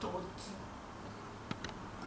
どっ